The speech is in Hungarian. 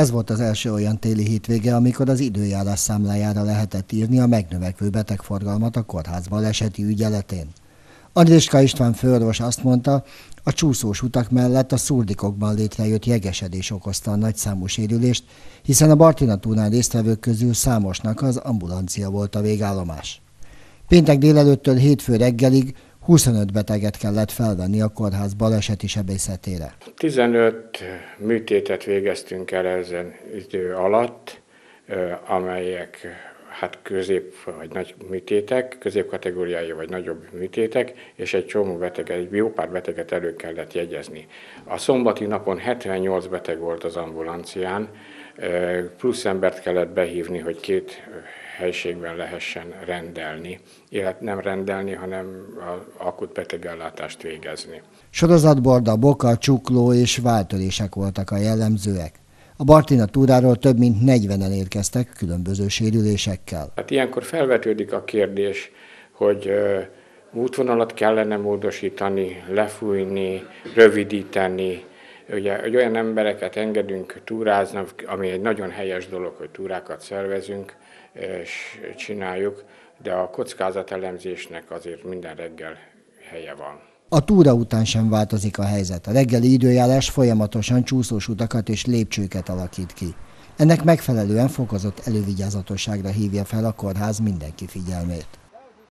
Ez volt az első olyan téli hétvége, amikor az időjárás számlájára lehetett írni a megnövekvő betegforgalmat a kórház baleseti ügyeletén. Andriska István főorvos azt mondta, a csúszós utak mellett a szurdikokban létrejött jegesedés okozta a nagyszámú sérülést, hiszen a Bartina túrán résztvevők közül számosnak az ambulancia volt a végállomás. Péntek délelőttől hétfő reggelig 25 beteget kellett felvenni a kórház baleseti sebészetére. 15 műtétet végeztünk el ezen idő alatt, amelyek hát közép vagy nagy műtétek, középkategóriái vagy nagyobb műtétek, és egy csomó beteget, egy jó pár beteget elő kellett jegyezni. A szombati napon 78 beteg volt az ambulancián, plusz embert kellett behívni, hogy két helységben lehessen rendelni, illetve nem rendelni, hanem akut betegellátást végezni. Sorozatborda, boka, csukló és váltörések voltak a jellemzőek. A Bartina túráról több mint 40-en érkeztek különböző sérülésekkel. Hát ilyenkor felvetődik a kérdés, hogy útvonalat kellene módosítani, lefújni, rövidíteni, Ugye, hogy olyan embereket engedünk túrázni, ami egy nagyon helyes dolog, hogy túrákat szervezünk és csináljuk, de a kockázatelemzésnek azért minden reggel helye van. A túra után sem változik a helyzet. A reggeli időjárás folyamatosan csúszós utakat és lépcsőket alakít ki. Ennek megfelelően fokozott elővigyázatosságra hívja fel a kórház mindenki figyelmét.